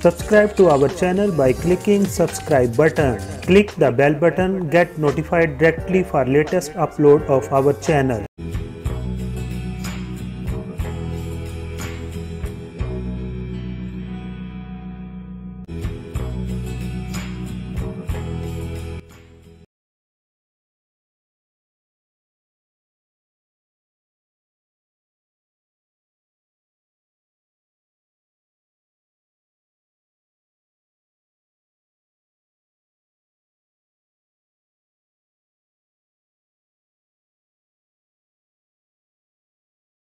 Subscribe to our channel by clicking subscribe button. Click the bell button get notified directly for latest upload of our channel.